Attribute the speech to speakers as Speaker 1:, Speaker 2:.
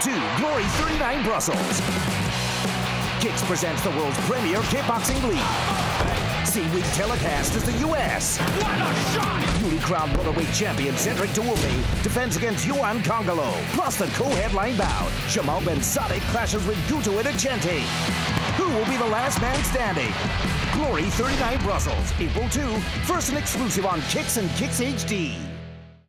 Speaker 1: 2, Glory 39 Brussels. KIX presents the world's premier kickboxing league. Seaweed telecast is the U.S.
Speaker 2: What a shot!
Speaker 1: Newly crowned welterweight champion Cedric Doumbé defends against Yoann Kongolo. Plus the co-headline bout, Jamal Ben Saddik clashes with Guto Inocente. Who will be the last man standing? Glory 39 Brussels, April 2, first and exclusive on KIX and KIX HD.